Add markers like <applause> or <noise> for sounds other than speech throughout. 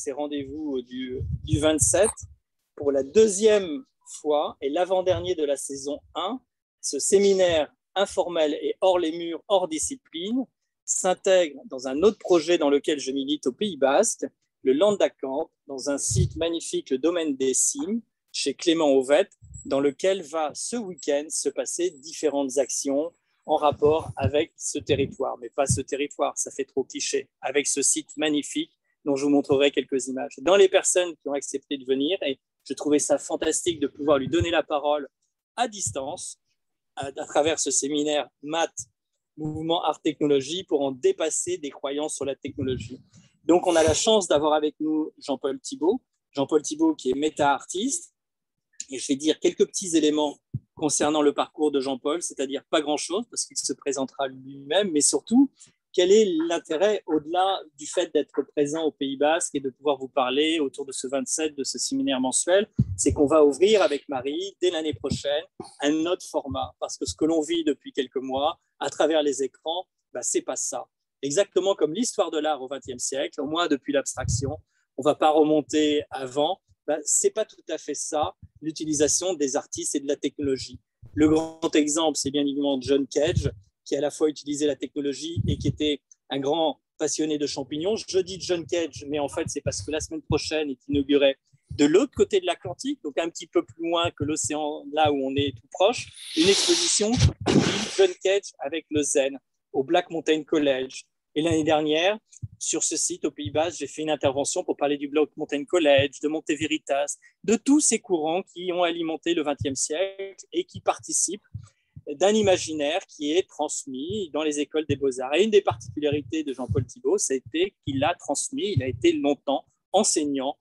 ces rendez-vous du, du 27 pour la deuxième fois et l'avant-dernier de la saison 1. Ce séminaire informel et hors les murs, hors discipline, s'intègre dans un autre projet dans lequel je milite au Pays Basque, le Landacamp, dans un site magnifique, le domaine des cimes, chez Clément Auvette, dans lequel va ce week-end se passer différentes actions en rapport avec ce territoire, mais pas ce territoire, ça fait trop cliché, avec ce site magnifique dont je vous montrerai quelques images. Dans les personnes qui ont accepté de venir, et je trouvais ça fantastique de pouvoir lui donner la parole à distance, à, travers ce séminaire maths, mouvement art technologie, pour en dépasser des croyances sur la technologie. Donc, on a la chance d'avoir avec nous Jean-Paul Thibault. Jean-Paul Thibault qui est méta-artiste. Et je vais dire quelques petits éléments concernant le parcours de Jean-Paul, c'est-à-dire pas grand-chose parce qu'il se présentera lui-même, mais surtout, quel est l'intérêt au-delà du fait d'être présent au Pays Basque et de pouvoir vous parler autour de ce 27, de ce séminaire mensuel C'est qu'on va ouvrir avec Marie, dès l'année prochaine, un autre format. Parce que ce que l'on vit depuis quelques mois, à travers les écrans, bah, c'est pas ça. Exactement comme l'histoire de l'art au XXe siècle, au moins depuis l'abstraction, on va pas remonter avant. Bah, c'est pas tout à fait ça, l'utilisation des artistes et de la technologie. Le grand exemple, c'est bien évidemment John Cage, qui à la fois utilisé la technologie et qui était un grand passionné de champignons. Je dis John Cage, mais en fait, c'est parce que la semaine prochaine, il inaugurait de l'autre côté de l'Atlantique, donc un petit peu plus loin que l'océan, là où on est tout proche, une exposition John Cage avec le Zen au Black Mountain College. Et l'année dernière, sur ce site au Pays-Bas, j'ai fait une intervention pour parler du Black Mountain College, de Monte Veritas, de tous ces courants qui ont alimenté le XXe siècle et qui participent d'un imaginaire qui est transmis dans les écoles des beaux-arts. Et une des particularités de Jean-Paul Thibault, c'était qu'il l'a transmis, il a été longtemps enseignant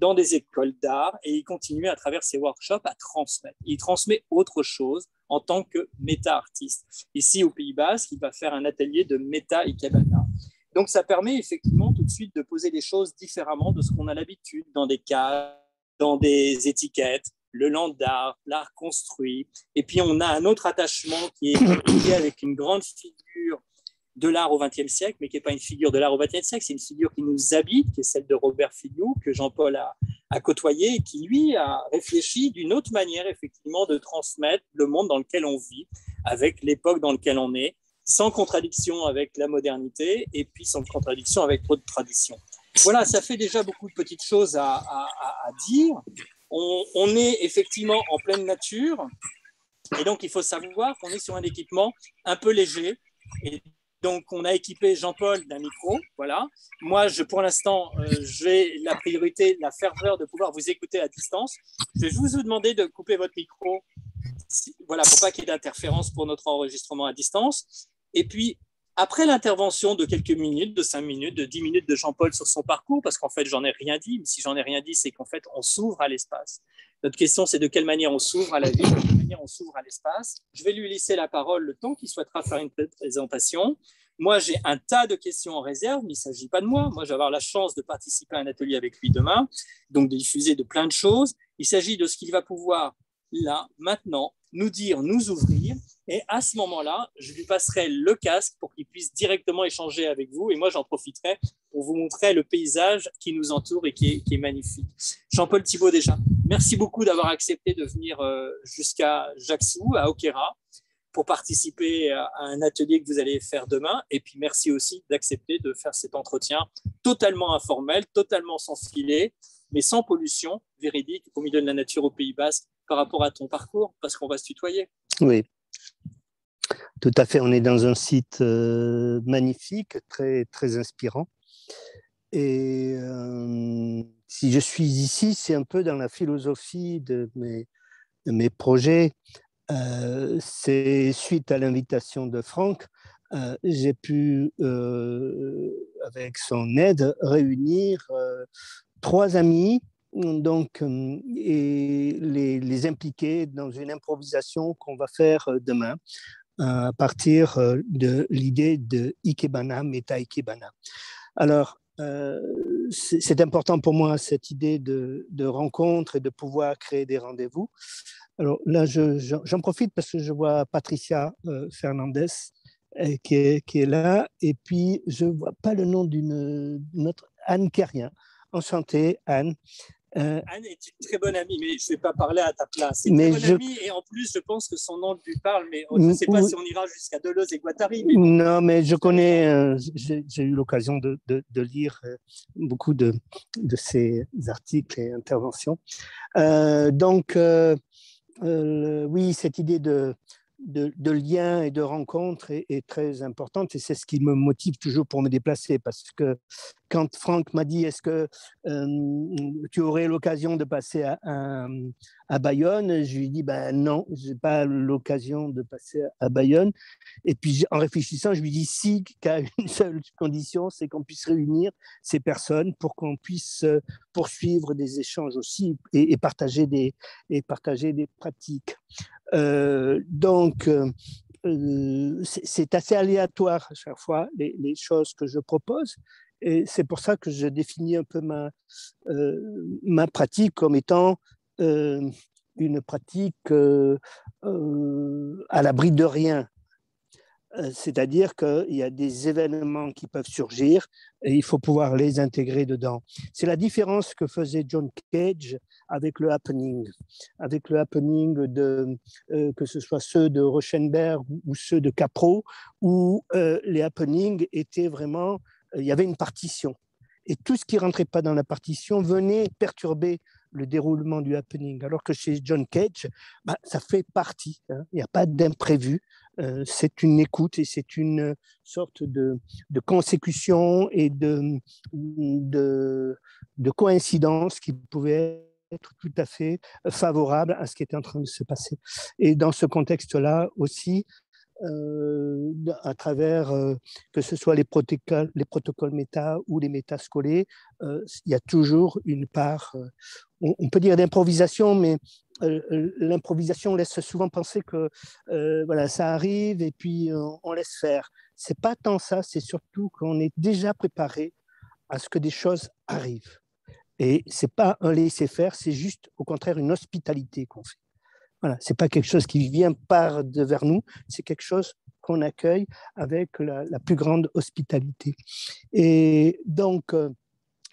dans des écoles d'art et il continue à travers ses workshops à transmettre. Il transmet autre chose en tant que méta-artiste. Ici au Pays Basque, il va faire un atelier de méta-ikebana. Donc ça permet effectivement tout de suite de poser les choses différemment de ce qu'on a l'habitude dans des cas, dans des étiquettes, le land d'art, l'art construit. Et puis, on a un autre attachement qui est lié avec une grande figure de l'art au XXe siècle, mais qui n'est pas une figure de l'art au XXe siècle, c'est une figure qui nous habite, qui est celle de Robert Filiou, que Jean-Paul a, côtoyé, et qui, lui, a réfléchi d'une autre manière, effectivement, de transmettre le monde dans lequel on vit, avec l'époque dans laquelle on est, sans contradiction avec la modernité, et puis sans contradiction avec d'autres traditions. Voilà, ça fait déjà beaucoup de petites choses à dire on, est effectivement en pleine nature. Et donc, il faut savoir qu'on est sur un équipement un peu léger. Et donc, on a équipé Jean-Paul d'un micro. Voilà. Moi, je, pour l'instant, euh, j'ai la priorité, la ferveur de pouvoir vous écouter à distance. Je vais vous demander de couper votre micro. Voilà, pour pas qu'il y ait d'interférence pour notre enregistrement à distance. Et puis, après l'intervention de quelques minutes, de cinq minutes, de dix minutes de Jean-Paul sur son parcours, parce qu'en fait, j'en ai rien dit, mais si j'en ai rien dit, c'est qu'en fait, on s'ouvre à l'espace. Notre question, c'est de quelle manière on s'ouvre à la vie, de quelle manière on s'ouvre à l'espace. Je vais lui laisser la parole le temps qu'il souhaitera faire une présentation. Moi, j'ai un tas de questions en réserve, mais il ne s'agit pas de moi. Moi, je vais avoir la chance de participer à un atelier avec lui demain, donc de diffuser de plein de choses. Il s'agit de ce qu'il va pouvoir, là, maintenant, nous dire, nous ouvrir, et à ce moment-là, je lui passerai le casque pour qu'il puisse directement échanger avec vous. Et moi, j'en profiterai pour vous montrer le paysage qui nous entoure et qui est, magnifique. Jean-Paul Thibault, déjà, merci beaucoup d'avoir accepté de venir euh, jusqu'à Jaxou, à Okera, pour participer à un atelier que vous allez faire demain. Et puis, merci aussi d'accepter de faire cet entretien totalement informel, totalement sans filet, mais sans pollution, véridique, au milieu de la nature au Pays Basque par rapport à ton parcours, parce qu'on va se tutoyer. Oui, tout à fait, on est dans un site euh, magnifique, très, très inspirant. Et euh, si je suis ici, c'est un peu dans la philosophie de mes, mes projets. Euh, c'est suite à l'invitation de Franck, j'ai pu, avec son aide, réunir trois amis donc, et les, impliquer dans une improvisation qu'on va faire demain à partir euh, de l'idée de Ikebana, Meta Ikebana. Alors, euh, c'est important pour moi cette idée de, rencontre et de pouvoir créer des rendez-vous. Alors là, j'en profite parce que je vois Patricia euh, Fernandez qui est, là, et puis je ne vois pas le nom d'une autre Anne Kerrien. Enchanté, Anne. Euh, Anne est une très bonne amie, mais je ne vais pas parler à ta place. C'est une très bonne amie et en plus, je pense que son nom lui parle, mais je ne sais pas si on ira jusqu'à Deleuze et Guattari. Non, mais je connais, euh, j'ai eu l'occasion de, de, lire euh, beaucoup de, de ses articles et interventions. donc, oui, cette idée de, de, de lien et de rencontre est, très importante et c'est ce qui me motive toujours pour me déplacer parce que quand Franck m'a dit est-ce que euh, tu aurais l'occasion de passer à, à, Bayonne, je lui ai dit ben non, j'ai pas l'occasion de passer à, Bayonne. Et puis en réfléchissant, je lui ai dit si qu'à <laughs> une seule condition, c'est qu'on puisse réunir ces personnes pour qu'on puisse euh, poursuivre des échanges aussi et, partager des et partager des pratiques. Euh, donc c'est assez aléatoire à chaque fois les, choses que je propose. Et c'est pour ça que je définis un peu ma, euh, ma pratique comme étant euh, une pratique euh, à l'abri de rien. C'est-à-dire qu'il y a des événements qui peuvent surgir et il faut pouvoir les intégrer dedans. C'est la différence que faisait John Cage avec le happening, avec le happening de que ce soit ceux de Rauschenberg ou ceux de Capro, où les happenings étaient vraiment il y avait une partition. Et tout ce qui rentrait pas dans la partition venait perturber le déroulement du happening. Alors que chez John Cage, bah, ça fait partie. Hein. Il n'y a pas d'imprévu. Euh, c'est une écoute et c'est une sorte de, de consécution et de, de, de, coïncidence qui pouvait être tout à fait favorable à ce qui était en train de se passer. Et dans ce contexte-là aussi, euh, à travers euh, que ce soit les protocoles, les protocoles méta ou les métascolés, euh, il y a toujours une part, on, peut dire d'improvisation, mais l'improvisation laisse souvent penser que voilà, ça arrive et puis on laisse faire. C'est pas tant ça, c'est surtout qu'on est déjà préparé à ce que des choses arrivent. Et c'est pas un laisser faire, c'est juste au contraire une hospitalité qu'on fait. Voilà, c'est pas quelque chose qui vient par de vers nous, c'est quelque chose qu'on accueille avec la, plus grande hospitalité. Et donc, euh,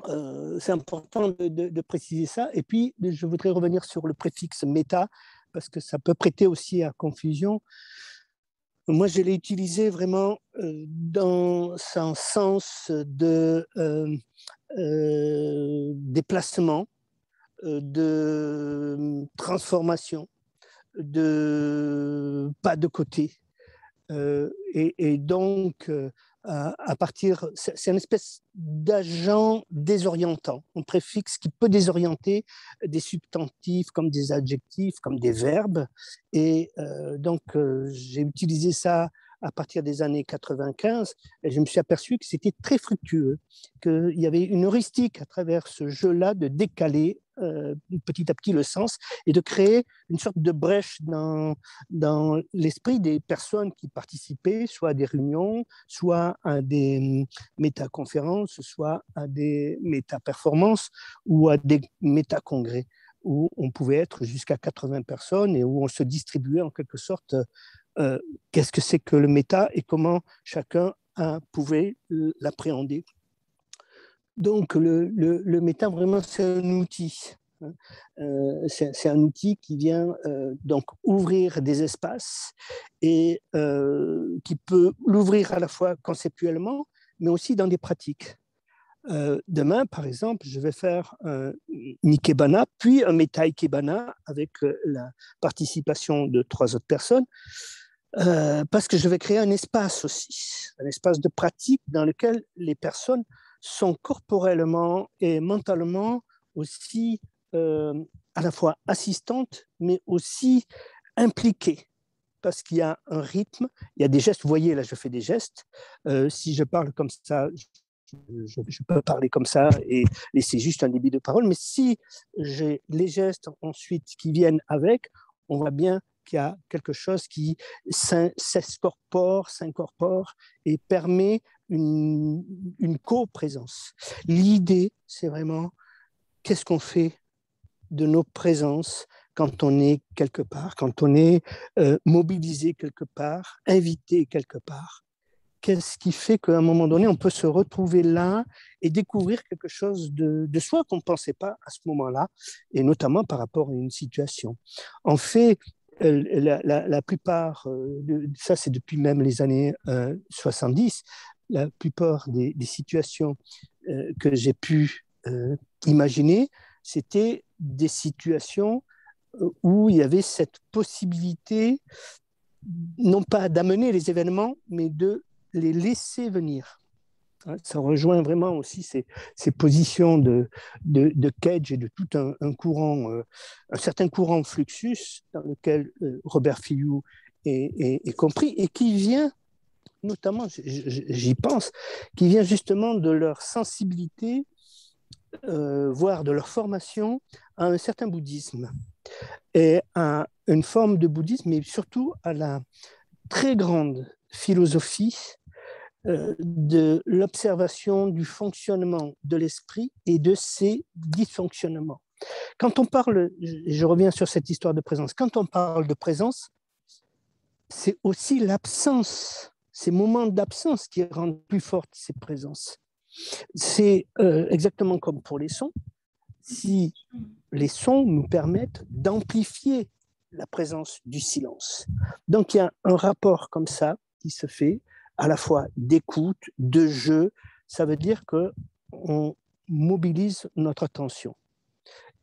euh, c'est important de, préciser ça. Et puis, je voudrais revenir sur le préfixe méta, parce que ça peut prêter aussi à confusion. Moi, je l'ai utilisé vraiment euh, dans un sens de déplacement, de transformation de pas de côté. Euh, et, donc, euh, à, partir, c'est une espèce d'agent désorientant, un préfixe qui peut désorienter des substantifs comme des adjectifs, comme des verbes. Et euh, donc, j'ai utilisé ça à partir des années 95, et je me suis aperçu que c'était très fructueux, qu'il y avait une heuristique à travers ce jeu-là de décaler euh, petit à petit le sens et de créer une sorte de brèche dans, dans l'esprit des personnes qui participaient, soit à des réunions, soit à des métaconférences, soit à des méta-performances ou à des méta-congrès où on pouvait être jusqu'à 80 personnes et où on se distribuait en quelque sorte euh, qu'est-ce que c'est que le méta et comment chacun pouvait l'appréhender. Donc le, le, vraiment, c'est un outil. Hein. Euh, c'est un outil qui vient euh, donc ouvrir des espaces et qui peut l'ouvrir à la fois conceptuellement, mais aussi dans des pratiques. demain, par exemple, je vais faire un Ikebana, puis un méta Ikebana avec la participation de trois autres personnes. Euh, parce que je vais créer un espace aussi, un espace de pratique dans lequel les personnes sont corporellement et mentalement aussi euh, à la fois assistantes, mais aussi impliquées, parce qu'il y a un rythme, il y a des gestes. Vous voyez, là, je fais des gestes. Euh, si je parle comme ça, je, peux parler comme ça et laisser juste un débit de parole, mais si j'ai les gestes ensuite qui viennent avec, on voit bien qu'il y a quelque chose qui s'incorpore, s'incorpore et permet une, une coprésence. L'idée, c'est vraiment qu'est-ce qu'on fait de nos présences quand on est quelque part, quand on est euh, mobilisé quelque part, invité quelque part? qu'est-ce qui fait qu'à un moment donné, on peut se retrouver là et découvrir quelque chose de, soi qu'on ne pensait pas à ce moment-là, et notamment par rapport à une situation? En fait, la, plupart, de, ça c'est depuis même les années 70, la plupart des, situations que j'ai pu imaginer, c'était des situations où il y avait cette possibilité, non pas d'amener les événements, mais de les laisser venir. Hein, ça rejoint vraiment aussi ces, positions de, de, Cage et de tout un, courant, euh, un certain courant fluxus dans lequel euh, Robert Fillou est, compris et qui vient, notamment, j'y pense, qui vient justement de leur sensibilité, euh, voire de leur formation à un certain bouddhisme et à une forme de bouddhisme, mais surtout à la très grande philosophie euh, de l'observation du fonctionnement de l'esprit et de ses dysfonctionnements. Quand on parle, je reviens sur cette histoire de présence, quand on parle de présence, c'est aussi l'absence, ces moments d'absence qui rendent plus fortes ces présences. C'est euh, exactement comme pour les sons. Si les sons nous permettent d'amplifier la présence du silence. Donc il y a un rapport comme ça qui se fait à la fois d'écoute, de jeu. Ça veut dire que on mobilise notre attention.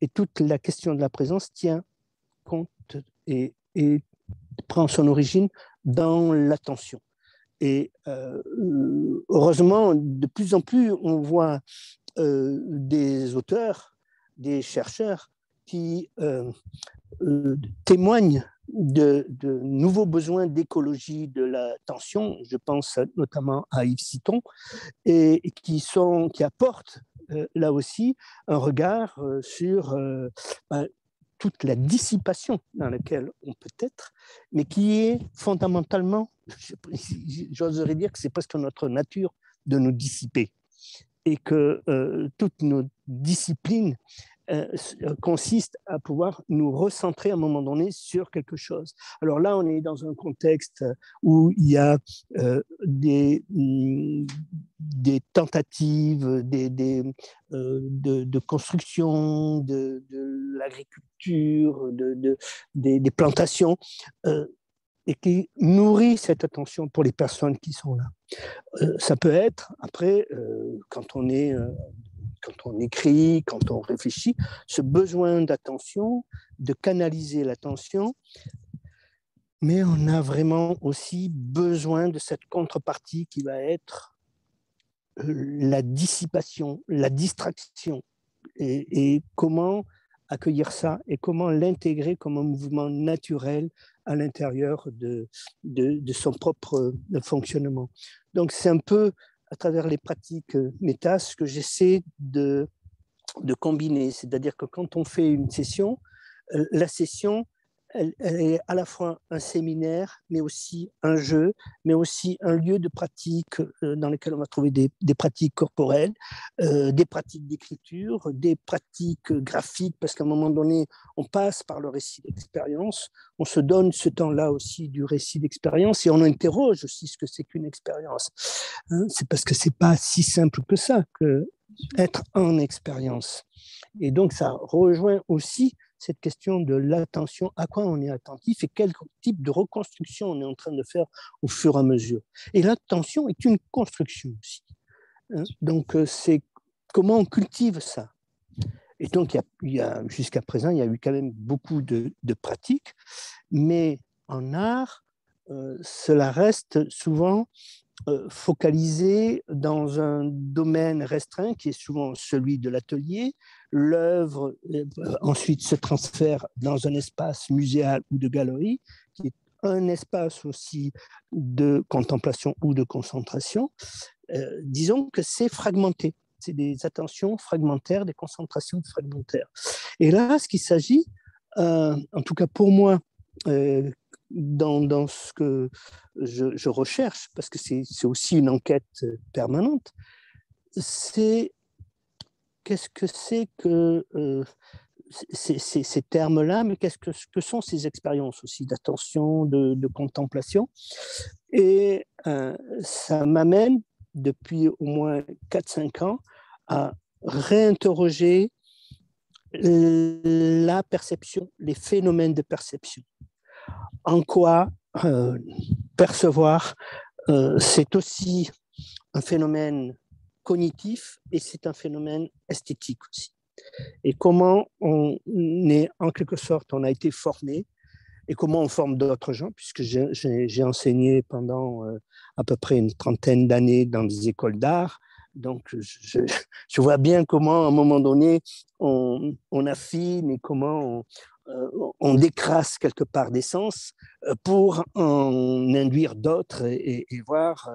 Et toute la question de la présence tient compte et, prend son origine dans l'attention. Et euh, heureusement, de plus en plus, on voit euh, des auteurs, des chercheurs qui euh, témoignent de, nouveaux besoins d'écologie de la tension, je pense notamment à Yves Citon, et, qui, sont, qui apportent là aussi un regard sur ben, toute la dissipation dans laquelle on peut être, mais qui est fondamentalement, j'oserais dire que c'est presque notre nature de nous dissiper, et que toutes nos disciplines euh, euh, consiste à pouvoir nous recentrer à un moment donné sur quelque chose. Alors là, on est dans un contexte où il y a euh, des, mm, des tentatives des, de, construction, de, l'agriculture, de, des, plantations, et qui nourrit cette attention pour les personnes qui sont là. ça peut être, après, quand on est quand on écrit, quand on réfléchit, ce besoin d'attention, de canaliser l'attention, mais on a vraiment aussi besoin de cette contrepartie qui va être euh, la dissipation, la distraction, et, comment accueillir ça et comment l'intégrer comme un mouvement naturel à l'intérieur de, de, de, son propre fonctionnement. Donc c'est un peu à travers les pratiques euh, méta, ce que j'essaie de, de combiner. C'est-à-dire que quand on fait une session, euh, la session, elle, est à la fois un séminaire, mais aussi un jeu, mais aussi un lieu de pratique euh, dans lequel on va trouver des, pratiques corporelles, euh, des pratiques d'écriture, des pratiques graphiques, parce qu'à un moment donné, on passe par le récit d'expérience, on se donne ce temps-là aussi du récit d'expérience et on interroge aussi ce que c'est qu'une expérience. Hein, c'est parce que c'est pas si simple que ça que être en expérience. Et donc ça rejoint aussi cette question de l'attention, à quoi on est attentif et quel type de reconstruction on est en train de faire au fur et à mesure. Et l'attention est une construction aussi. Hein. Donc, euh, c'est comment on cultive ça. Et donc, jusqu'à présent, il y a eu quand même beaucoup de, pratiques, mais en art, euh, cela reste souvent euh, focalisé dans un domaine restreint qui est souvent celui de l'atelier. L'œuvre euh, ensuite se transfère dans un espace muséal ou de galerie, qui est un espace aussi de contemplation ou de concentration. Euh, disons que c'est fragmenté. C'est des attentions fragmentaires, des concentrations fragmentaires. Et là, ce qu'il s'agit, en tout cas pour moi, dans, ce que je, recherche, parce que c'est aussi une enquête euh, permanente, c'est qu'est-ce que c'est que euh, ces, termes-là, mais qu'est-ce que, que, sont ces expériences aussi d'attention, de, contemplation Et euh, ça m'amène depuis au moins 4-5 ans à réinterroger la perception, les phénomènes de perception. En quoi euh, percevoir, euh, c'est aussi un phénomène cognitif et c'est un phénomène esthétique aussi. Et comment on est, en quelque sorte, on a été formé et comment on forme d'autres gens, puisque j'ai enseigné pendant euh, à peu près une trentaine d'années dans des écoles d'art. Donc, je, vois bien comment, à un moment donné, on, on affine et comment on, on décrasse quelque part des sens euh, pour en induire d'autres et, voir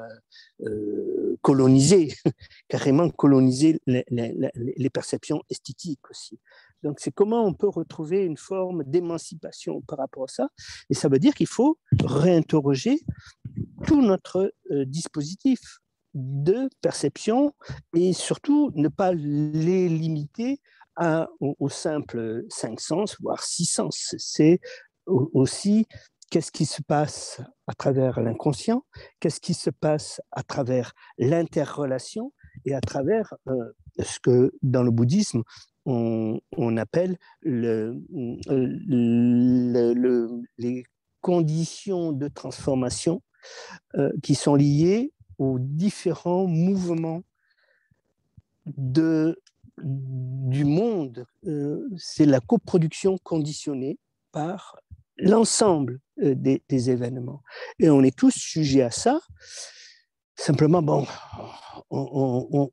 euh, coloniser, <laughs> carrément coloniser les, perceptions esthétiques aussi. Donc c'est comment on peut retrouver une forme d'émancipation par rapport à ça. Et ça veut dire qu'il faut réinterroger tout notre dispositif de perception et surtout ne pas les limiter au, simple cinq sens, voire six sens. C'est aussi qu'est-ce qui se passe à travers l'inconscient, qu'est-ce qui se passe à travers l'interrelation et à travers euh, ce que dans le bouddhisme on, appelle le, les conditions de transformation euh, qui sont liées aux différents mouvements de du monde, euh, c'est la coproduction conditionnée par l'ensemble euh, des, événements. Et on est tous sujets à ça. Simplement, bon, on,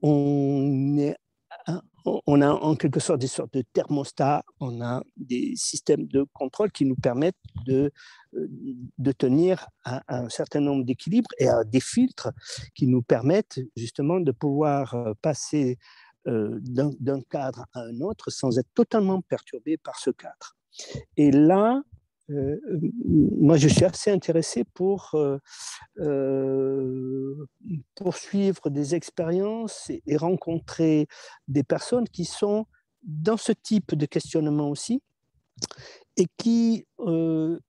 a en quelque sorte des sortes de thermostats, on a des systèmes de contrôle qui nous permettent de, euh, tenir un certain nombre d'équilibres et à des filtres qui nous permettent justement de pouvoir passer d'un cadre à un autre sans être totalement perturbé par ce cadre. Et là, euh, moi, je suis assez intéressé pour euh, poursuivre des expériences et, rencontrer des personnes qui sont dans ce type de questionnement aussi et qui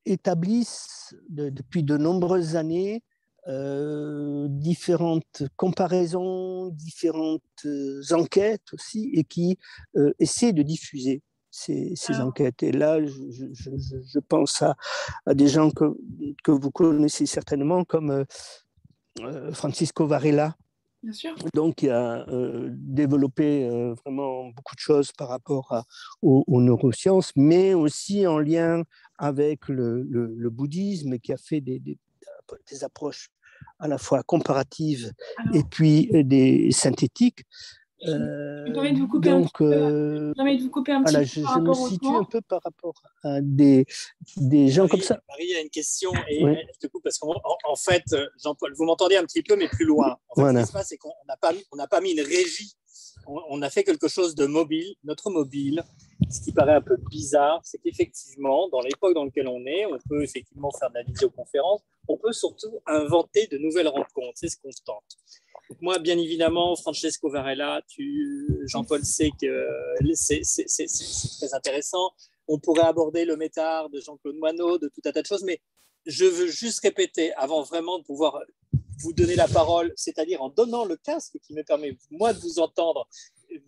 établissent depuis de nombreuses années euh, différentes comparaisons, différentes euh, enquêtes aussi, et qui euh, essaient de diffuser ces, ah. enquêtes. Et là, je, pense à, des gens que, que, vous connaissez certainement, comme Francisco Varela. Bien sûr. Donc, qui a développé vraiment beaucoup de choses par rapport aux, neurosciences, mais aussi en lien avec le, le, bouddhisme, qui a fait des, des, des approches à la fois comparatives et puis euh, des synthétiques. Euh, je me de vous couper donc, un euh, de vous couper un petit peu. Je, je me situe un peu par rapport à des, des gens comme ça. Marie a une question et je te coupe parce qu'en en fait, Jean-Paul, vous m'entendez un petit peu, mais plus loin. En fait, Ce qui se passe, c'est qu'on n'a pas, on pas mis une régie on, a fait quelque chose de mobile, notre mobile. Ce qui paraît un peu bizarre, c'est qu'effectivement, dans l'époque dans laquelle on est, on peut effectivement faire de la visioconférence, on peut surtout inventer de nouvelles rencontres, c'est ce qu'on tente. moi, bien évidemment, Francesco Varela, Jean-Paul sait que c'est très intéressant. On pourrait aborder le métard de Jean-Claude Moineau, de tout un tas de choses, mais je veux juste répéter, avant vraiment de pouvoir vous donner la parole, c'est-à-dire en donnant le casque qui me permet, moi, de vous entendre,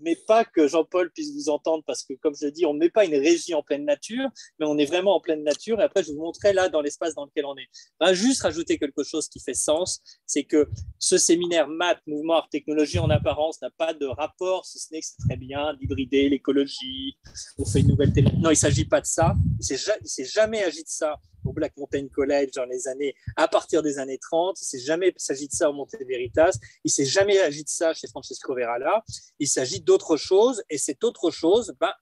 mais pas que Jean-Paul puisse vous entendre, parce que, comme je dis, on ne met pas une régie en pleine nature, mais on est vraiment en pleine nature. Et après, je vous montrerai là, dans l'espace dans lequel on est. juste rajouter quelque chose qui fait sens, c'est que ce séminaire maths, mouvement, art, technologie en apparence n'a pas de rapport, si ce n'est que c'est très bien d'hybrider l'écologie, on fait une nouvelle télé. Non, il ne s'agit pas de ça. Il ne s'est jamais agi de ça Black Mountain College dans les années, à partir des années 30. Il s'est jamais de ça au Monte Veritas. Il s'est jamais de ça chez Francesco Verala. Il s'agit d'autre chose. Et cette autre chose, ben,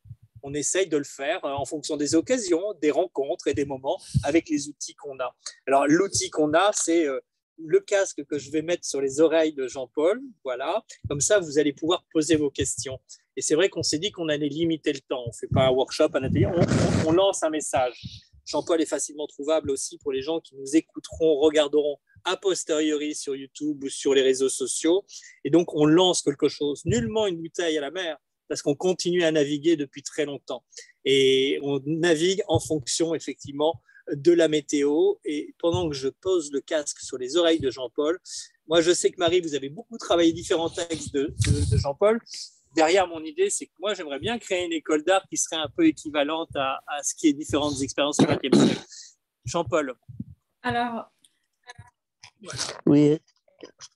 on essaye de le faire euh, en fonction des occasions, des rencontres et des moments avec les outils qu'on a. Alors, l'outil qu'on a, c'est euh, le casque que je vais mettre sur les oreilles de Jean-Paul. Voilà. Comme ça, vous allez pouvoir poser vos questions. Et c'est vrai qu'on s'est dit qu'on allait limiter le temps. On ne fait pas un workshop, un atelier, on lance un message. Jean-Paul est facilement trouvable aussi pour les gens qui nous écouteront, regarderont a posteriori sur YouTube ou sur les réseaux sociaux. Et donc, on lance quelque chose. Nullement une bouteille à la mer. parce qu'on continue à naviguer depuis très longtemps. Et on navigue en fonction, effectivement, de la météo. Et pendant que je pose le casque sur les oreilles de Jean-Paul, moi, je sais que Marie, vous avez beaucoup travaillé différents textes de, Jean-Paul. Derrière mon idée, c'est que moi, j'aimerais bien créer une école d'art qui serait un peu équivalente à, ce qui est différentes expériences Jean-Paul. Alors, oui,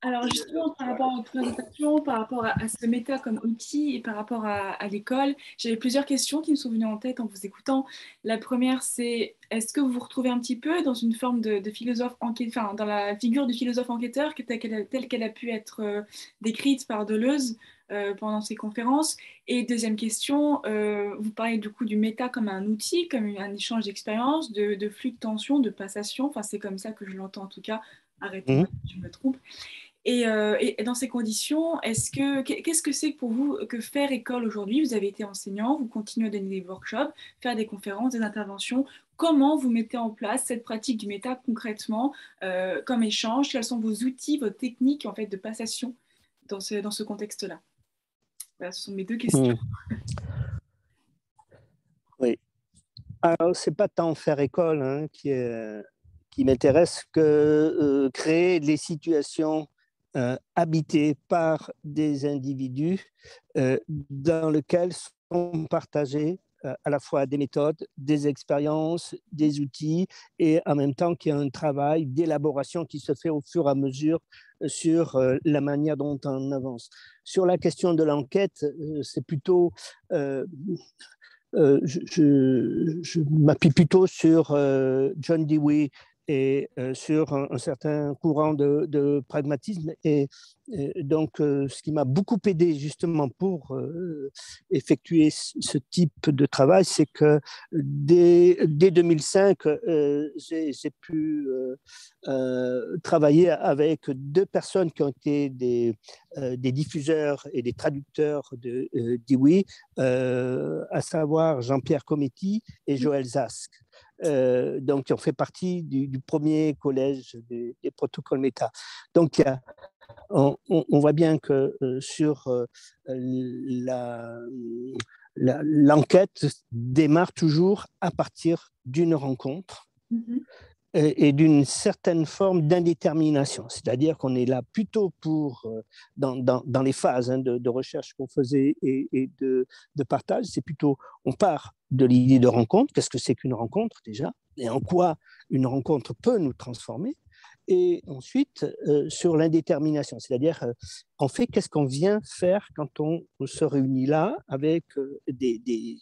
alors justement, par rapport aux présentations, par rapport à, ce méta comme outil et par rapport à, l'école, j'avais plusieurs questions qui me sont venues en tête en vous écoutant. La première, c'est est-ce que vous vous retrouvez un petit peu dans une forme de, philosophe enquêteur, enfin dans la figure du philosophe enquêteur telle qu'elle a, pu être euh, décrite par Deleuze euh, pendant ses conférences? Et deuxième question, euh, vous parlez du coup du méta comme un outil, comme un échange d'expériences, de, de flux de tension, de passation. Enfin, c'est comme ça que je l'entends en tout cas Arrêtez-moi mmh. si je me trompe. Euh, et, dans ces conditions, est-ce que qu'est-ce que c'est pour vous que faire école aujourd'hui? Vous avez été enseignant, vous continuez à donner des workshops, faire des conférences, des interventions. Comment vous mettez en place cette pratique du méta concrètement euh, comme échange? Quels sont vos outils, vos techniques en fait de passation dans ce, dans ce contexte-là? Ce sont mes deux questions. Mmh. Oui. Alors, c'est pas tant faire école hein, qui est qui m'intéresse que euh, créer des situations euh, habitées par des individus euh, dans lesquelles sont partagées à la fois des méthodes, des expériences, des outils, et en même temps qu'il y a un travail d'élaboration qui se fait au fur et à mesure sur la manière dont on avance. Sur la question de l'enquête, c'est plutôt... je m'appuie plutôt sur John Dewey et euh, sur un, certain courant de, pragmatisme. Et, donc, euh, ce qui m'a beaucoup aidé justement pour euh, effectuer ce type de travail, c'est que dès, dès 2005, j'ai pu travailler avec deux personnes qui ont été des, des diffuseurs et des traducteurs de Dewey, à savoir Jean-Pierre Cometti et Joël Zask. Euh, donc qui ont fait partie du, premier collège des, protocoles méta. Donc on, voit bien que euh, sur euh, l'enquête démarre toujours à partir d'une rencontre. Mm-hmm et, d'une certaine forme d'indétermination. C'est-à-dire qu'on est là plutôt pour, euh, dans, dans, dans les phases hein, de, de, recherche qu'on faisait et, et de, de, partage, c'est plutôt, on part de l'idée de rencontre, qu'est-ce que c'est qu'une rencontre déjà, et en quoi une rencontre peut nous transformer, et ensuite euh, sur l'indétermination, c'est-à-dire euh, en fait qu'est-ce qu'on vient faire quand on se réunit là avec euh, des,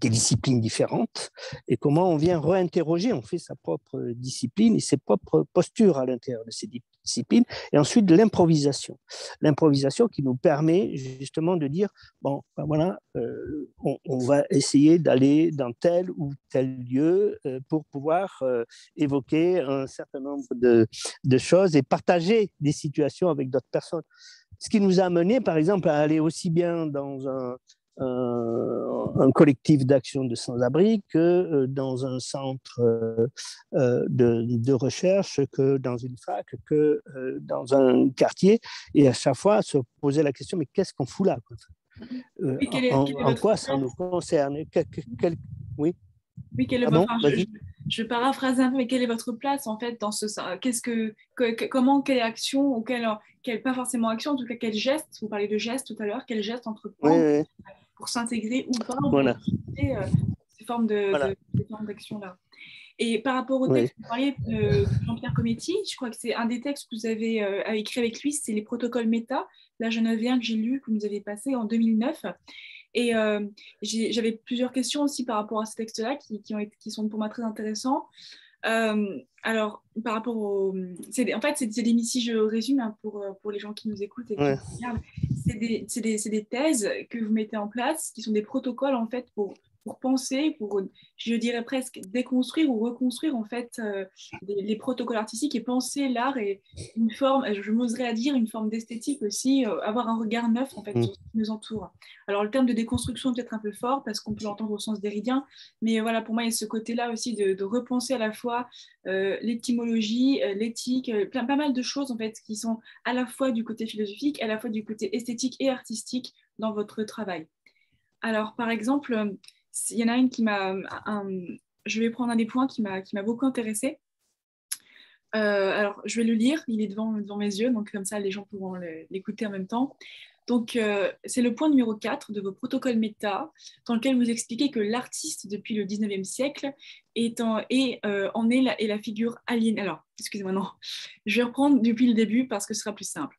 disciplines différentes et comment on vient réinterroger, on fait sa propre discipline et ses propres postures à l'intérieur de ces et ensuite l'improvisation. L'improvisation qui nous permet justement de dire, bon, ben voilà, euh, on, va essayer d'aller dans tel ou tel lieu euh, pour pouvoir évoquer un certain nombre de, de choses et partager des situations avec d'autres personnes. Ce qui nous a amené, par exemple, à aller aussi bien dans un, un collectif d'action de sans-abri que euh, dans un centre euh, euh, de, de, recherche, que dans une fac, que dans un quartier, et à chaque fois se poser la question, mais qu'est-ce qu'on fout là en, quoi ça nous concerne? Oui? Oui, quelle est ah votre, je, je, paraphrase un peu, mais quelle est votre place en fait dans ce Qu'est-ce que, comment quelle action ou quelle, quelle, pas forcément action, en tout cas quel geste? Vous parlez de geste tout à l'heure. Quel geste entreprendre pour s'intégrer ou pas voilà. Euh, ces formes d'action-là. Et par rapport au texte, vous parliez de Jean-Pierre Cometti, je crois que c'est un des textes que vous avez euh, écrit avec lui, c'est les protocoles méta. Avais un que j'ai lu, que vous nous avez passé en 2009. Et euh, j'avais plusieurs questions aussi par rapport à ce texte-là qui, qui, qui, sont pour moi très intéressants. Euh, alors, par rapport au. En fait, c'est des, si je résume hein, pour, pour les gens qui nous écoutent et qui regardent, c'est des, des, des, thèses que vous mettez en place qui sont des protocoles en fait pour pour penser, pour, je dirais presque, déconstruire ou reconstruire en fait euh, les, protocoles artistiques et penser l'art et une forme, je m'oserais à dire, une forme d'esthétique aussi, euh, avoir un regard neuf en fait mm. sur ce qui nous entoure. Alors le terme de déconstruction est peut-être un peu fort parce qu'on peut l'entendre au sens déridien, mais voilà, pour moi, il y a ce côté-là aussi de, repenser à la fois euh, l'étymologie, l'éthique, plein, pas mal de choses en fait qui sont à la fois du côté philosophique, à la fois du côté esthétique et artistique dans votre travail. Alors, par exemple, il y en a une qui m'a... Je vais prendre un des points qui m'a beaucoup intéressé. alors, je vais le lire, il est devant, mes yeux, donc comme ça, les gens pourront l'écouter en même temps. Donc, euh, c'est le point numéro 4 de vos protocoles méta, dans lequel vous expliquez que l'artiste, depuis le 19e siècle, est en, euh, est la figure aliénée. Alors, excusez-moi, non, je vais reprendre depuis le début parce que ce sera plus simple.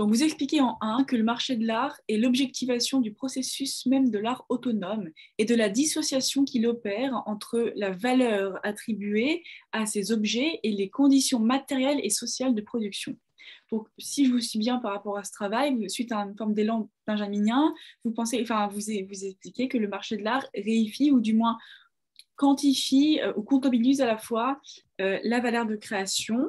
Donc, vous expliquez en 1 que le marché de l'art est l'objectivation du processus même de l'art autonome et de la dissociation qu'il opère entre la valeur attribuée à ces objets et les conditions matérielles et sociales de production. Donc, si je vous suis bien par rapport à ce travail, suite à une forme d'élan benjaminien, vous pensez, enfin, vous, vous expliquez que le marché de l'art réifie ou du moins quantifie euh, ou comptabilise à la fois euh, la valeur de création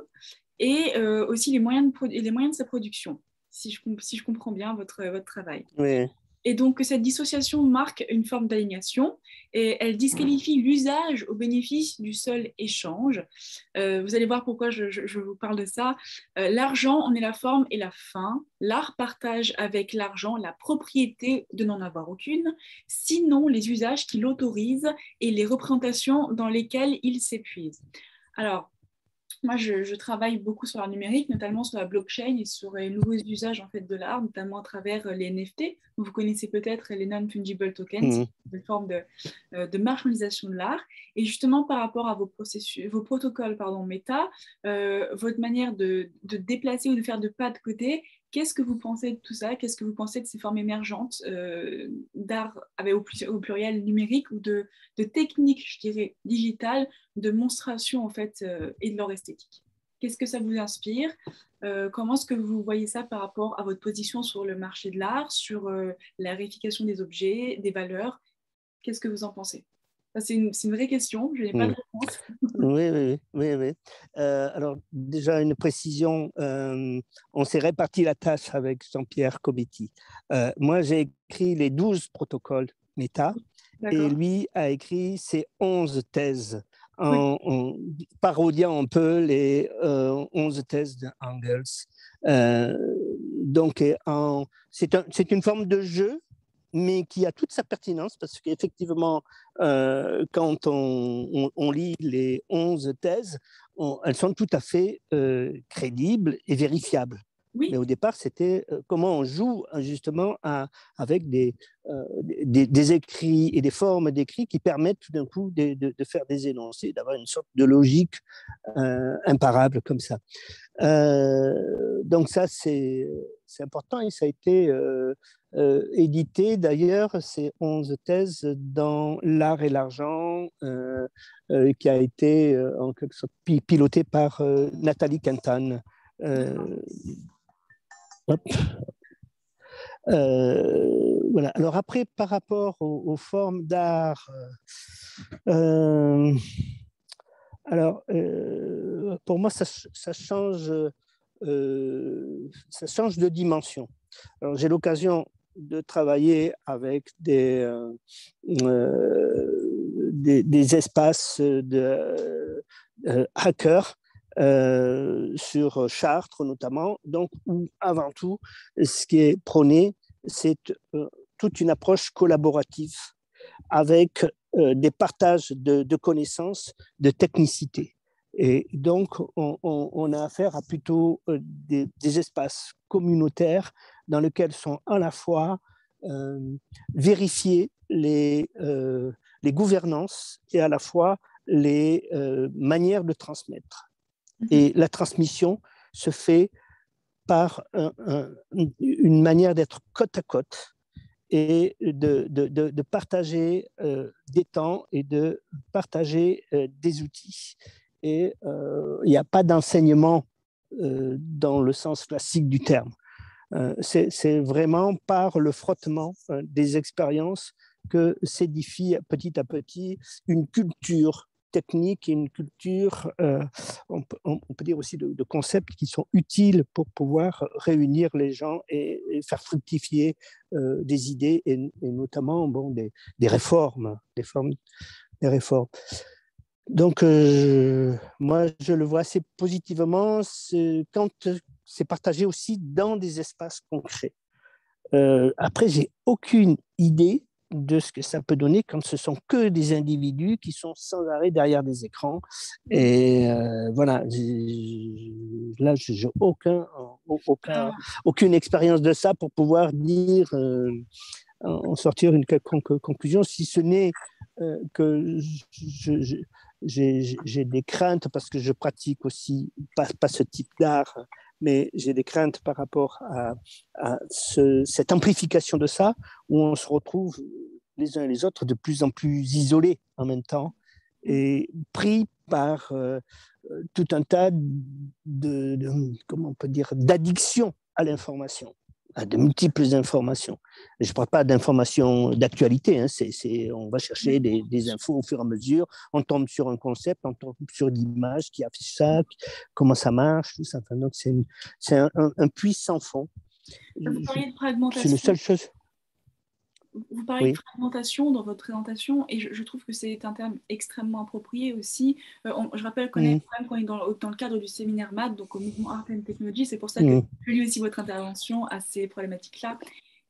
et euh, aussi les moyens de sa production, si je, si je comprends bien votre, votre travail. Oui. Et donc, cette dissociation marque une forme d'alignation et elle disqualifie l'usage au bénéfice du seul échange. Euh, vous allez voir pourquoi je, vous parle de ça. Euh, l'argent en est la forme et la fin. L'art partage avec l'argent la propriété de n'en avoir aucune, sinon les usages qui l'autorisent et les représentations dans lesquelles il s'épuise. Alors, moi, je, travaille beaucoup sur l'art numérique, notamment sur la blockchain et sur les nouveaux usages en fait, de l'art, notamment à travers euh, les NFT. Vous connaissez peut-être les non-fungible tokens, mmh. une forme de, euh, de marchandisation de l'art. Et justement, par rapport à vos, processus, vos protocoles pardon, méta, euh, votre manière de, de, déplacer ou de faire de pas de côté Qu'est-ce que vous pensez de tout ça? Qu'est-ce que vous pensez de ces formes émergentes euh, d'art avec au, au, pluriel numérique ou de, de techniques, je dirais, digitales de monstration en fait euh, et de leur esthétique? Qu'est-ce que ça vous inspire? Euh, Comment est-ce que vous voyez ça par rapport à votre position sur le marché de l'art, sur la réification des objets, des valeurs? Qu'est-ce que vous en pensez? C'est une, une, vraie question, je n'ai pas de réponse. <laughs> oui, oui, oui. oui. Euh, alors, déjà, une précision, euh, on s'est réparti la tâche avec Jean-Pierre Cobetti. Euh, moi, j'ai écrit les 12 protocoles méta et lui a écrit ses 11 thèses en, en, parodiant un peu les 11 thèses d'Engels. donc, c'est un, une forme de jeu mais qui a toute sa pertinence parce qu'effectivement, euh, quand on, lit les 11 thèses, elles sont tout à fait euh, crédibles et vérifiables. Mais au départ, c'était euh, comment on joue justement avec des, des, écrits et des formes d'écrits qui permettent tout d'un coup de, de, faire des énoncés, d'avoir une sorte de logique imparable comme ça. donc ça, c'est important et ça a été euh, édité d'ailleurs ces 11 thèses dans L'art et l'argent, euh, euh, qui a été en quelque sorte piloté par Nathalie Quintan. voilà. Alors après, par rapport aux, formes d'art, alors pour moi, ça change, ça change de dimension. J'ai l'occasion de travailler avec des, euh, euh, espaces de euh, hackers sur Chartres notamment, donc avant tout, ce qui est prôné, c'est toute une approche collaborative avec des partages de, connaissances, de technicité. Et donc, on, a affaire à plutôt des, des, espaces communautaires dans lesquels sont à la fois euh, vérifiées les, euh, les gouvernances et à la fois les euh, manières de transmettre. Mhm. Et la transmission se fait par une manière d'être côte à côte et de, de, de, partager des temps et de partager des outils. Et il n'y a pas d'enseignement dans le sens classique du terme. Euh, c'est vraiment par le frottement euh, des expériences que s'édifie petit à petit une culture technique et une culture, euh, on, peut dire aussi de, concepts qui sont utiles pour pouvoir réunir les gens et, faire fructifier des idées et, notamment bon, des, réformes, des, formes, des réformes. Donc, moi, je le vois assez positivement quand c'est partagé aussi dans des espaces concrets. Euh, après, j'ai aucune idée de ce que ça peut donner quand ce sont que des individus qui sont sans arrêt derrière des écrans. Et euh, voilà, là, je n'ai aucun, aucun, aucune expérience de ça pour pouvoir dire, euh, en sortir une quelconque conclusion, si ce n'est euh, que j'ai des craintes parce que je pratique aussi pas, pas ce type d'art mais j'ai des craintes par rapport à, cette amplification de ça, où on se retrouve les uns et les autres de plus en plus isolés en même temps et pris par euh, tout un tas de, comment on peut dire d'addiction à l'information à de multiples informations. Je ne parle pas d'informations d'actualité, hein, on va chercher des, des, infos au fur et à mesure, on tombe sur un concept, on tombe sur l'image qui affiche ça, comment ça marche, tout ça. donc c'est, un, un, puits sans fond. Vous parliez de fragmentation. C'est la seule chose. Vous parlez de fragmentation dans votre présentation et je, trouve que c'est un terme extrêmement approprié aussi. Euh, je rappelle qu'on est, mmh. est dans, dans, le cadre du séminaire MAD, donc au mouvement Art and Technology. C'est pour ça que mmh. je lis aussi votre intervention à ces problématiques-là.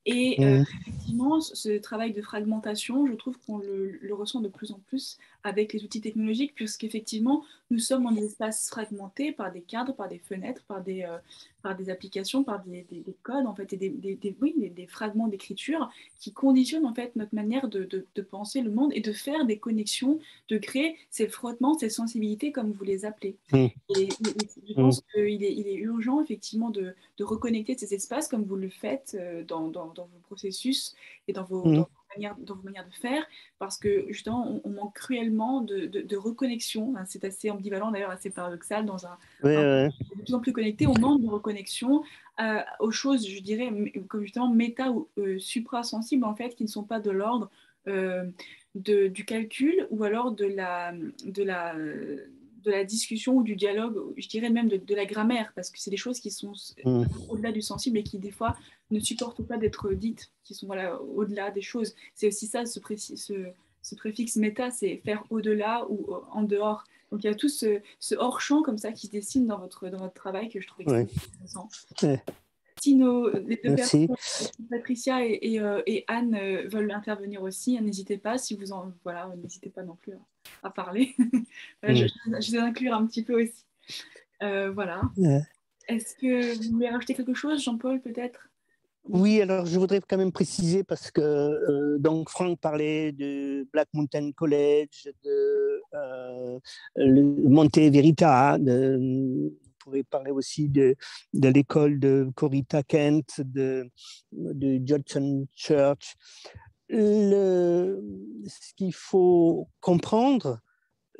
Et euh, mmh. effectivement, ce travail de fragmentation, je trouve qu'on le, le, ressent de plus en plus avec les outils technologiques, puisqu'effectivement, nous sommes dans des espaces fragmentés par des cadres, par des fenêtres, par des, euh, par des applications, par des, des, codes, en fait, et des, des oui, des, fragments d'écriture qui conditionnent en fait notre manière de, de, penser le monde et de faire des connexions, de créer ces frottements, ces sensibilités, comme vous les appelez. Mmh. Et, je pense mmh. qu'il est, il est urgent, effectivement, de, reconnecter ces espaces comme vous le faites euh, dans, dans, dans vos processus et dans vos, mmh dans vos manières de faire, parce que justement, on, manque cruellement de, de, reconnexion. c'est assez ambivalent, d'ailleurs, assez paradoxal. Dans un, de plus en plus connecté, on manque de reconnexion euh, aux choses, je dirais, comme justement méta ou euh, supra-sensibles, en fait, qui ne sont pas de l'ordre euh, du calcul ou alors de la. De la de la discussion ou du dialogue, je dirais même de, la grammaire, parce que c'est des choses qui sont mmh. au-delà du sensible et qui des fois ne supportent pas d'être dites, qui sont voilà, au-delà des choses. C'est aussi ça, ce, ce, préfixe méta, c'est faire au-delà ou en dehors. Donc il y a tout ce, hors-champ comme ça qui se dessine dans votre, dans votre travail que je trouve extrêmement intéressant. Si nos, les deux personnes, Patricia et, euh, et, Anne, euh, veulent intervenir aussi, n'hésitez pas. Si vous en, voilà, n'hésitez pas non plus à, parler. <laughs> je, je, vais inclure un petit peu aussi. Euh, voilà. Est-ce que vous voulez rajouter quelque chose, Jean-Paul, peut-être? Oui, alors je voudrais quand même préciser parce que euh, donc Franck parlait de Black Mountain College, de euh, Monte Verita, de, pourrait parler aussi de, de l'école de Corita Kent, de, de Judson Church. Le, ce qu'il faut comprendre,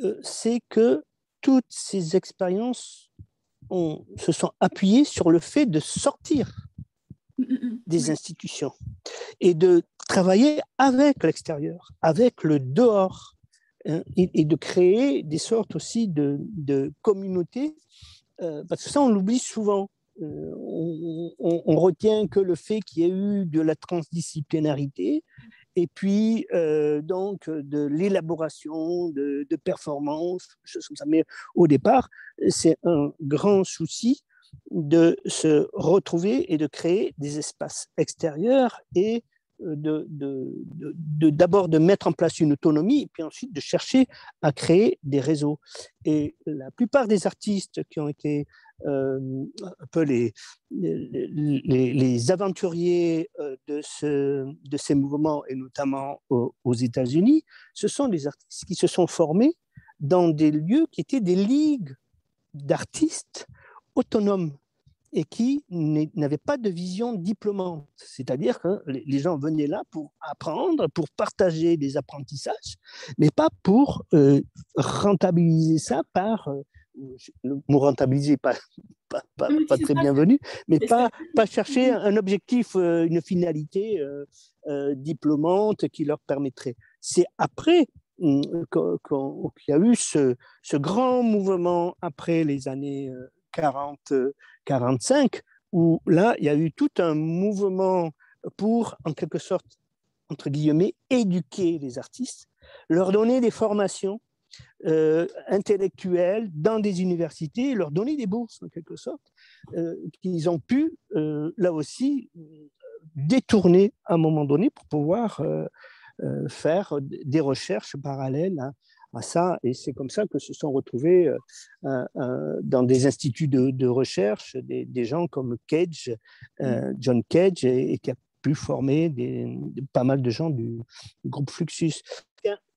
euh, c'est que toutes ces expériences se sont appuyées sur le fait de sortir des institutions et de travailler avec l'extérieur, avec le dehors, hein, et, de créer des sortes aussi de, de communautés, euh, parce que ça, on l'oublie souvent. Euh, on, retient que le fait qu'il y ait eu de la transdisciplinarité et puis euh, donc de l'élaboration de, de performances, choses comme ça. Mais au départ, c'est un grand souci de se retrouver et de créer des espaces extérieurs et euh, de, d'abord de, mettre en place une autonomie et puis ensuite de chercher à créer des réseaux. Et la plupart des artistes qui ont été euh, un peu les, aventuriers euh, de, ce, de ces mouvements, et notamment aux États-Unis, ce sont des artistes qui se sont formés dans des lieux qui étaient des ligues d'artistes autonomes et qui n'avaient pas de vision diplômante. C'est-à-dire que les gens venaient là pour apprendre, pour partager des apprentissages, mais pas pour euh, rentabiliser ça par... Euh, le mot rentabiliser, pas, pas, pas, très bienvenu, mais pas, pas chercher un objectif, euh, une finalité diplômante qui leur permettrait. C'est après hum, qu'il y a eu ce, ce, grand mouvement après les années 40, 45, où là, il y a eu tout un mouvement pour, en quelque sorte, entre guillemets, éduquer les artistes, leur donner des formations euh, intellectuelles dans des universités, leur donner des bourses, en quelque sorte, euh, qu'ils ont pu, euh, là aussi, détourner à un moment donné pour pouvoir faire des recherches parallèles ça. Et c'est comme ça que se sont retrouvés dans des instituts de, recherche des, gens comme Cage, John Cage, et, qui a pu former des, pas mal de gens du, groupe Fluxus.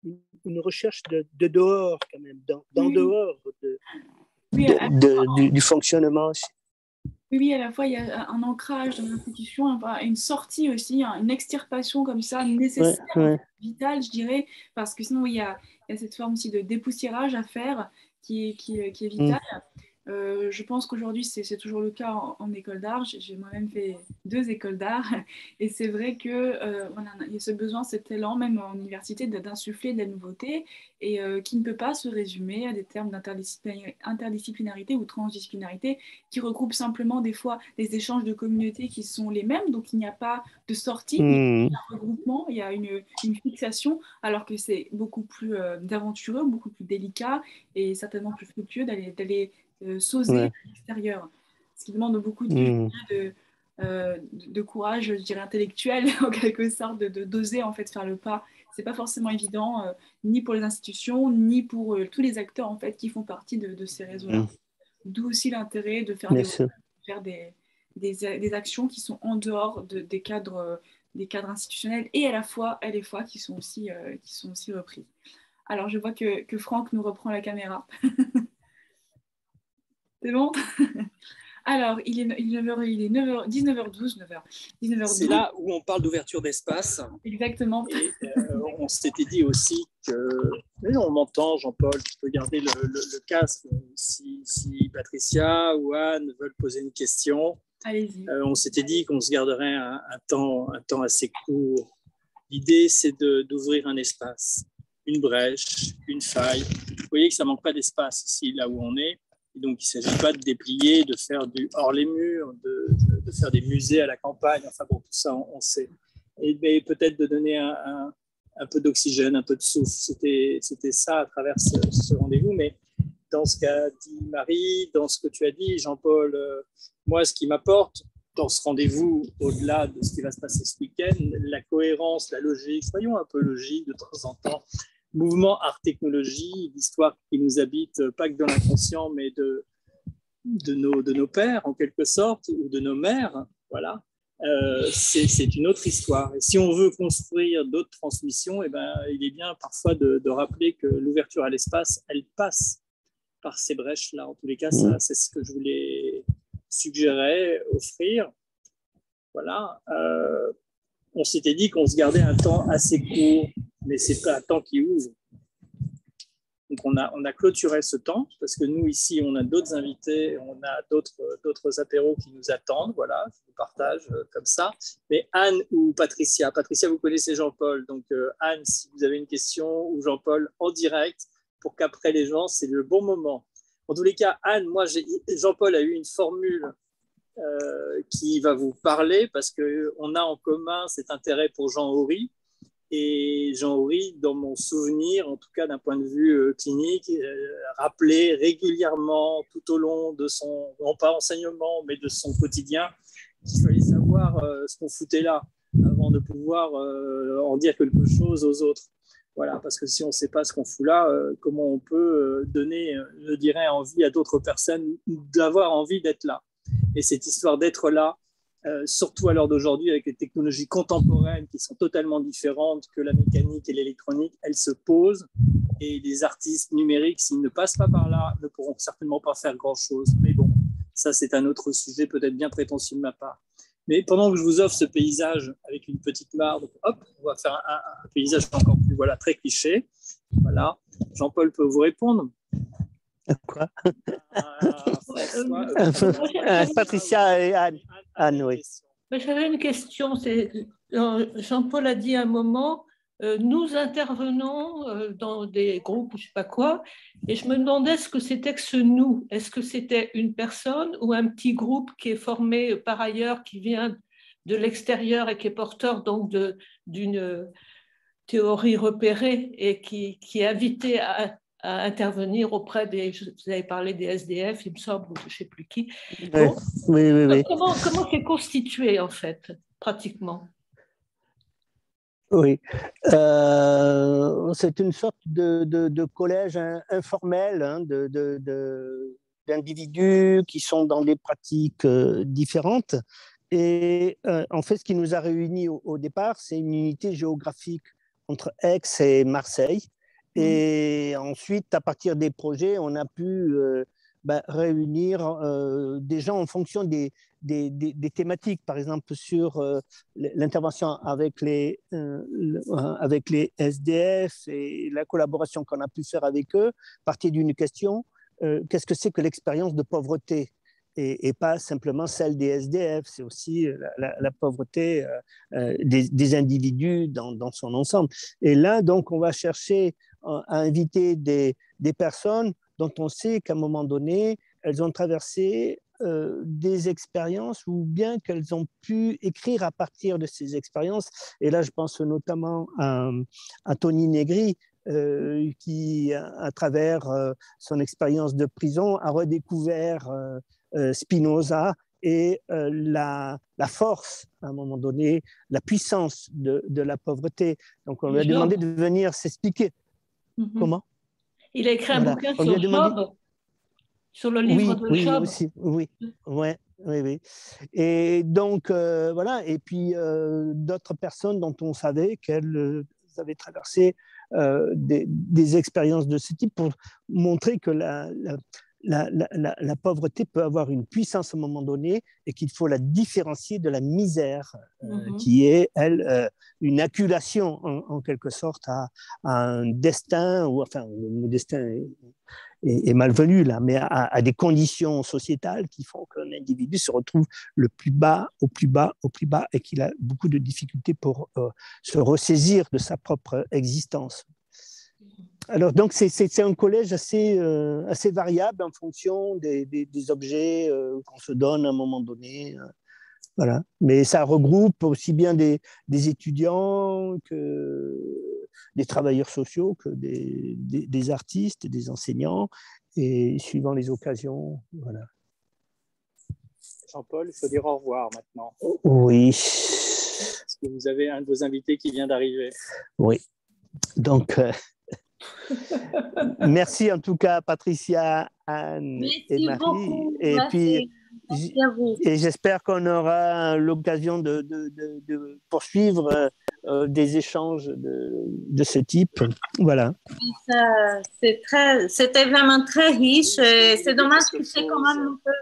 Une, une recherche de, dehors, quand même, dans, dehors de, du, fonctionnement. Oui, à la fois, il y a un ancrage dans l'institution, une sortie aussi, une extirpation comme ça, nécessaire, vitale, je dirais, parce que sinon, il y a, il y a cette forme aussi de dépoussiérage à faire qui est, qui, qui est vitale. Euh, je pense qu'aujourd'hui, c'est toujours le cas en, école d'art. J'ai moi-même fait deux écoles d'art. <laughs> Et c'est vrai qu'il euh, il y a ce besoin, cet élan, même en université, d'insuffler de la nouveauté et euh, qui ne peut pas se résumer à des termes d'interdisciplinarité ou transdisciplinarité qui regroupent simplement des fois des échanges de communautés qui sont les mêmes. Donc, il n'y a pas de sortie, il y a mmh. un regroupement, il y a une, une fixation, alors que c'est beaucoup plus aventureux, beaucoup plus délicat et certainement plus fructueux d'aller euh, s'oser à l'extérieur. Ce qui demande beaucoup de, mmh. euh, de, courage, je dirais intellectuel, <laughs> en quelque sorte, de d'oser en fait faire le pas. C'est pas forcément évident, euh, ni pour les institutions, ni pour tous les acteurs en fait qui font partie de, ces réseaux-là. Mmh. D'où aussi l'intérêt de faire, des, faire des, des, actions qui sont en dehors des cadres des cadres institutionnels et à la fois, à les fois qui sont aussi, qui sont aussi repris. Alors, je vois que, que Franck nous reprend la caméra. <laughs> C'est bon <laughs> Alors, il est, 9h, il est 9h, 19h12, 9h. 19h12. C'est là où on parle d'ouverture d'espace. Exactement. Et euh, on s'était dit aussi que. Mais on m'entend, Jean-Paul, tu peux garder le, casque si, Patricia ou Anne veulent poser une question. Allez-y. Euh, on s'était dit qu'on se garderait un, temps, un temps assez court. L'idée, c'est d'ouvrir un espace, une brèche, une faille. Vous voyez que ça manque pas d'espace ici, là où on est donc, il ne s'agit pas de déplier, de faire du hors les murs, de, faire des musées à la campagne. Enfin bon, tout ça, on, sait. Et peut-être de donner un, un, peu d'oxygène, un peu de souffle. C'était ça à travers ce, rendez-vous. Mais dans ce qu'a dit Marie, dans ce que tu as dit, Jean-Paul, euh, moi, ce qui m'apporte dans ce rendez-vous, au-delà de ce qui va se passer ce week-end, la cohérence, la logique, soyons un peu logiques de temps en temps mouvement art-technologie, l'histoire qui nous habite, euh, pas que dans l'inconscient, mais de, de, nos, de nos pères, en quelque sorte, ou de nos mères, voilà, euh, c'est une autre histoire. Et si on veut construire d'autres transmissions, eh ben, il est bien parfois de, rappeler que l'ouverture à l'espace, elle passe par ces brèches-là. En tous les cas, mmh. c'est ce que je voulais suggérer, offrir. Voilà. Euh, on s'était dit qu'on se gardait un temps assez court mais c'est pas un temps qui ouvre. Donc on a, on a clôturé ce temps parce que nous ici on a d'autres invités, on a d'autres, apéros qui nous attendent, voilà, je vous partage euh, comme ça. Mais Anne ou Patricia, Patricia vous connaissez Jean-Paul, donc euh, Anne si vous avez une question ou Jean-Paul en direct pour qu'après les gens c'est le bon moment. En tous les cas, Anne, moi Jean-Paul a eu une formule euh, qui va vous parler parce qu'on a en commun cet intérêt pour Jean Horry et Jean Houry, dans mon souvenir, en tout cas d'un point de vue euh, clinique, euh, rappelait régulièrement tout au long de son, non pas enseignement, mais de son quotidien, qu'il fallait savoir ce qu'on foutait là avant de pouvoir en dire quelque chose aux autres. Voilà, parce que si on ne sait pas ce qu'on fout là, comment on peut donner, je dirais, envie à d'autres personnes d'avoir envie d'être là. Et cette histoire d'être là, euh, surtout à l'heure d'aujourd'hui avec les technologies contemporaines qui sont totalement différentes que la mécanique et l'électronique, elles se posent et les artistes numériques, s'ils ne passent pas par là, ne pourront certainement pas faire grand-chose. Mais bon, ça c'est un autre sujet peut-être bien prétentieux de ma part. Mais pendant que je vous offre ce paysage avec une petite mare, hop, on va faire un, paysage encore plus voilà, très cliché. Voilà, Jean-Paul peut vous répondre. Quoi? <laughs> Patricia et Anne. oui. J'avais une question. Jean-Paul a dit un moment, euh, nous intervenons euh, dans des groupes ou je sais pas quoi, et je me demandais ce que c'était que ce nous. Est-ce que c'était une personne ou un petit groupe qui est formé par ailleurs, qui vient de l'extérieur et qui est porteur donc d'une théorie repérée et qui, qui est invité à, à intervenir auprès des, vous avez parlé des SDF, il me semble, ou je ne sais plus qui. oui, oui, oui. Comment, comment c'est constitué en fait pratiquement? Oui, euh, c'est une sorte de, collège informel hein, d'individus qui sont dans des pratiques euh, différentes. Et euh, en fait, ce qui nous a réunis au, départ, c'est une unité géographique entre Aix et Marseille. Mmh. Et ensuite, à partir des projets, on a pu bah, réunir euh, des gens en fonction des, thématiques, par exemple sur euh, l'intervention avec les, euh, avec les SDF et la collaboration qu'on a pu faire avec eux, partir d'une question, qu'est-ce que c'est que l'expérience de pauvreté? Et, pas simplement celle des SDF, c'est aussi la, pauvreté des, individus dans, son ensemble. Et là, donc, on va chercher à inviter des, des personnes dont on sait qu'à un moment donné, elles ont traversé euh, des expériences ou bien qu'elles ont pu écrire à partir de ces expériences. Et là, je pense notamment à, Tony Negri, euh, qui, à, travers euh, son expérience de prison, a redécouvert Spinoza et la, la, force, à un moment donné, la puissance de, de la pauvreté. Donc, on lui a demandé de venir s'expliquer. Mm-hmm. Comment? Il a écrit un bouquin sur Job, sur le livre de oui, Job. Aussi, oui, ouais, oui, oui. Et donc, euh, voilà, et puis euh, d'autres personnes dont on savait qu'elles euh, avaient traversé des, des, expériences de ce type pour montrer que la, la, pauvreté peut avoir une puissance à un moment donné et qu'il faut la différencier de la misère, euh, mm-hmm. qui est, elle, euh, une acculation en, quelque sorte à, un destin, ou enfin, le destin est, malvenu là, mais à, des conditions sociétales qui font qu'un individu se retrouve le plus bas, au plus bas, au plus bas, et qu'il a beaucoup de difficultés pour euh, se ressaisir de sa propre existence. Alors, donc, c'est un collège assez, euh, assez variable en fonction des, des, objets euh, qu'on se donne à un moment donné. Euh, voilà. Mais ça regroupe aussi bien des, des, étudiants que des travailleurs sociaux, que des, des, artistes, des enseignants, et suivant les occasions. Voilà. Jean-Paul, il faut dire au revoir maintenant. Oui. Parce que vous avez un de vos invités qui vient d'arriver. Oui. Donc. <laughs> Merci en tout cas, Patricia, Anne et Marie. Et puis, et j'espère qu'on aura l'occasion de, de, poursuivre euh, des échanges de, ce type. Voilà. C'était vraiment très riche. C'est dommage que c'est quand même un peu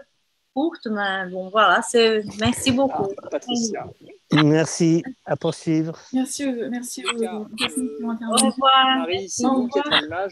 courte, mais bon, voilà. Merci beaucoup. Ah, Patricia. Merci. À poursuivre. Merci. Merci. Au revoir. Marie, Au revoir.